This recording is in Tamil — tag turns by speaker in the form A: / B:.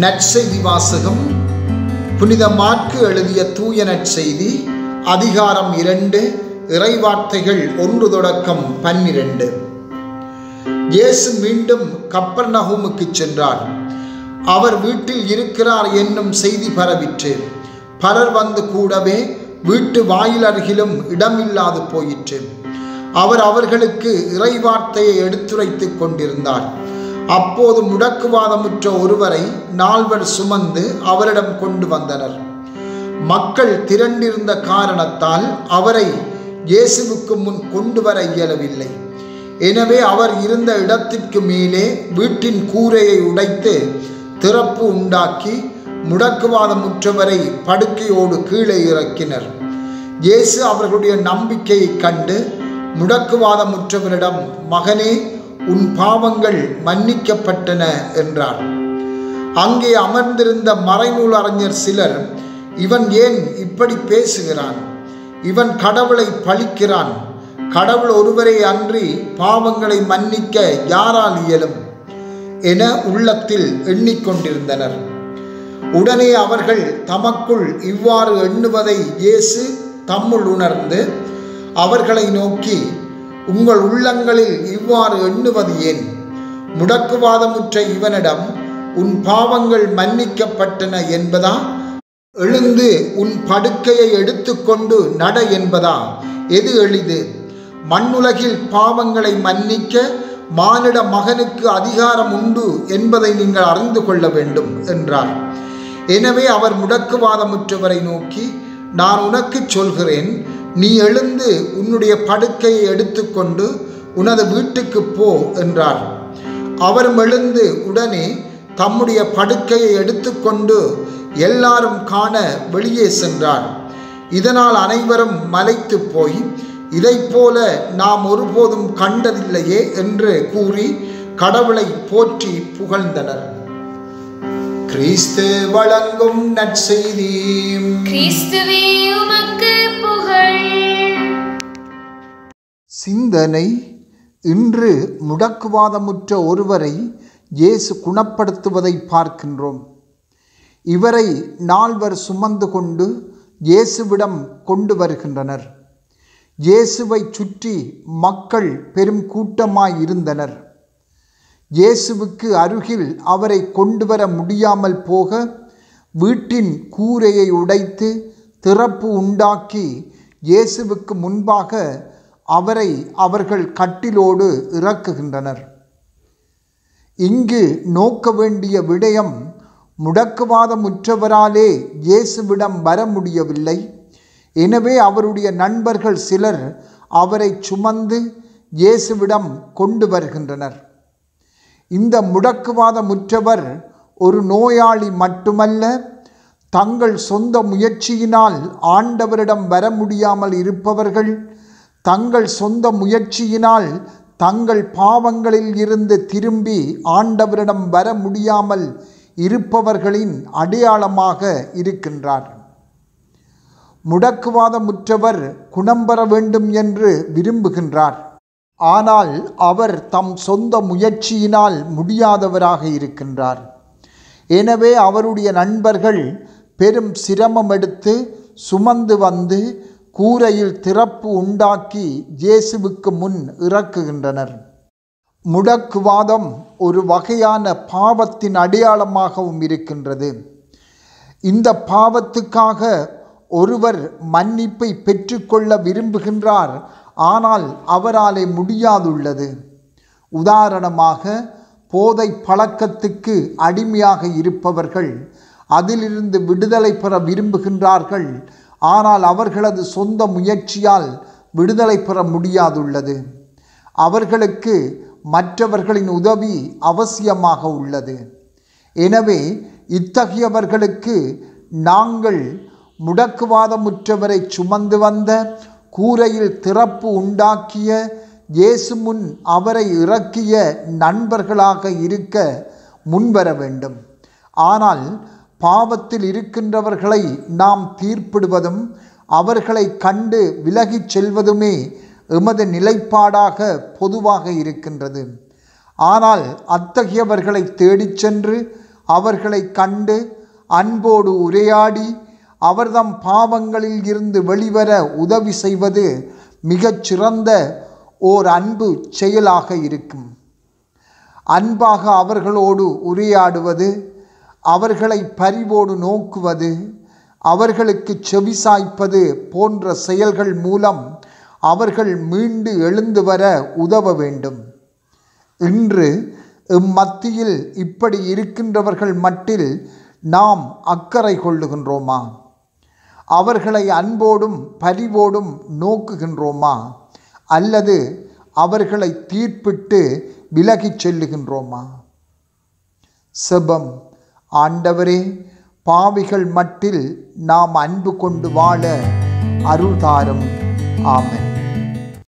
A: நற்செய்தி வாசகம் புனித மாற்கு எழுதிய தூய நற்செய்தி அதிகாரம் இரண்டு இறைவார்த்தைகள் ஒன்று தொடக்கம் பன்னிரண்டு. இயேசு மீண்டும் கப்பர் நகூமுக்கு சென்றார். அவர் வீட்டில் இருக்கிறார் என்னும் செய்தி பரவிற்று. பலர் வந்து கூடவே வீட்டு வாயில் அருகிலும் இடமில்லாது போயிற்று. அவர் அவர்களுக்கு இறைவார்த்தையை எடுத்துரைத்துக் கொண்டிருந்தார். அப்போது முடக்குவாதமுற்ற ஒருவரை நால்வர் சுமந்து அவரிடம் கொண்டு வந்தனர். மக்கள் திரண்டிருந்த காரணத்தால் அவரை இயேசுவுக்கு முன் கொண்டு வர இயலவில்லை. எனவே அவர் இருந்த இடத்திற்கு மேலே வீட்டின் கூரையை உடைத்து திறப்பு உண்டாக்கி முடக்குவாதமுற்றவரை படுக்கையோடு கீழே இறக்கினர். இயேசு அவர்களுடைய நம்பிக்கையை கண்டு முடக்குவாதமுற்றவரிடம் மகனே உன் பாவங்கள் மன்னிக்கப்பட்டன என்றார் அங்கே அமர்ந்திருந்த மறைநூல் அறிஞர் சிலர் இவன் ஏன் இப்படி பேசுகிறான்? இவன் கடவுளை பழிக்கிறான். கடவுள் ஒருவரை அன்றி பாவங்களை மன்னிக்க யாரால் இயலும்? என உள்ளத்தில் எண்ணிக்கொண்டிருந்தனர். உடனே அவர்கள் தமக்குள் இவ்வாறு எண்ணுவதை இயேசு தம்முள் உணர்ந்து அவர்களை நோக்கி உங்கள் உள்ளங்களில் இவ்வாறு எண்ணுவது ஏன்? முடக்குவாதமுற்ற இவனிடம் உன் பாவங்கள் மன்னிக்கப்பட்டன என்பதா? எழுந்து உன் படுக்கையை எடுத்துக்கொண்டு நட என்பதா? எது எளிது? மண்ணுலகில் பாவங்களை மன்னிக்க மானிட மகனுக்கு அதிகாரம் உண்டு என்பதை நீங்கள் அறிந்து கொள்ள வேண்டும் என்றார். எனவே அவர் முடக்குவாதமுற்றவரை நோக்கி நான் உனக்கு சொல்கிறேன் நீ எழுந்து உன்னுடைய படுக்கையை எடுத்துக்கொண்டு உனது வீட்டுக்கு போ என்றார். அவரும் எழுந்து உடனே தம்முடைய படுக்கையை எடுத்துக்கொண்டு எல்லாரும் காண வெளியே சென்றார். இதனால் அனைவரும் மலைத்து போய் இதை போல நாம் ஒருபோதும் கண்டதில்லையே என்று கூறி கடவுளை போற்றி புகழ்ந்தனர். கிறிஸ்து வழங்கும் நற்செய்தி.
B: கிறிஸ்துவே உமக்கு புகழ்.
A: சிந்தனை இன்று முடக்குவாதமுற்ற ஒருவரை இயேசு குணப்படுத்துவதை பார்க்கின்றோம். இவரை நால்வர் சுமந்து கொண்டு இயேசுவிடம் கொண்டு வருகின்றனர். இயேசுவை சுற்றி மக்கள் பெரும் கூட்டமாய் இருந்தனர். இயேசுவுக்கு அருகில் அவரை கொண்டு வர முடியாமல் போக வீட்டின் கூரையை உடைத்து திறப்பு உண்டாக்கி இயேசுவுக்கு முன்பாக அவரை அவர்கள் கட்டிலோடு இறக்குகின்றனர். இங்கு நோக்க வேண்டிய விடயம் முடக்குவாதமுற்றவராலே இயேசுவிடம் வர முடியவில்லை. எனவே அவருடைய நண்பர்கள் சிலர் அவரை சுமந்து இயேசுவிடம் கொண்டு வருகின்றனர். இந்த முடக்குவாதமுற்றவர் ஒரு நோயாளி மட்டுமல்ல தங்கள் சொந்த முயற்சியினால் ஆண்டவரிடம் வர முடியாமல் இருப்பவர்கள் தங்கள் சொந்த முயற்சியினால் தங்கள் பாவங்களில் இருந்து திரும்பி ஆண்டவரிடம் வர முடியாமல் இருப்பவர்களின் அடையாளமாக இருக்கின்றார். முடக்குவாதமுற்றவர் குணம் பெற வேண்டும் என்று விரும்புகின்றார். ஆனால் அவர் தம் சொந்த முயற்சியினால் முடியாதவராக இருக்கின்றார். எனவே அவருடைய நண்பர்கள் பெரும் சிரமம் எடுத்து சுமந்து வந்து கூரையில் திறப்பு உண்டாக்கி இயேசுவுக்கு முன் இறக்குகின்றனர். முடக்குவாதம் ஒரு வகையான பாவத்தின் அடையாளமாகவும் இருக்கின்றது. இந்த பாவத்துக்காக ஒருவர் மன்னிப்பை பெற்றுக்கொள்ள விரும்புகின்றார் ஆனால் அவராலே முடியாதுள்ளது. உதாரணமாக போதை பழக்கத்துக்கு அடிமையாக இருப்பவர்கள் அதிலிருந்து விடுதலை பெற விரும்புகின்றார்கள். ஆனால் அவர்களது சொந்த முயற்சியால் விடுதலை பெற முடியாதுள்ளது. அவர்களுக்கு மற்றவர்களின் உதவி அவசியமாக உள்ளது. எனவே இத்தகையவர்களுக்கு நாங்கள் முடக்குவாதமுற்றவரை சுமந்து வந்த கூரையில் திறப்பு உண்டாக்கிய இயேசு முன் அவரை இறக்கிய நண்பர்களாக இருக்க முன்வர வேண்டும். ஆனால் பாவத்தில் இருக்கின்றவர்களை நாம் தீர்ப்பிடுவதும் அவர்களை கண்டு விலகிச் செல்வதுமே எமது நிலைப்பாடாக பொதுவாக இருக்கின்றது. ஆனால் அத்தகையவர்களை தேடிச் சென்று அவர்களை கண்டு அன்போடு உரையாடி அவர்தம் பாவங்களில் இருந்து வெளிவர உதவி செய்வது மிகச் சிறந்த ஓர் அன்பு செயலாக இருக்கும். அன்பாக அவர்களோடு உரையாடுவது அவர்களை பரிவோடு நோக்குவது அவர்களுக்கு செவிசாய்ப்பது போன்ற செயல்கள் மூலம் அவர்கள் மீண்டு எழுந்து வர உதவ வேண்டும். இன்று இம்மத்தியில் இப்படி இருக்கின்றவர்கள் மட்டில் நாம் அக்கறை கொள்ளுகின்றோமா? அவர்களை அன்போடும் பரிவோடும் நோக்குகின்றோமா? அல்லது அவர்களை தீர்ப்பிட்டு விலகிச் செல்லுகின்றோமா? செபம். ஆண்டவரே பாவிகள் மட்டில் நாம் அன்பு கொண்டு வாழ அருள்தாரும். ஆமன்.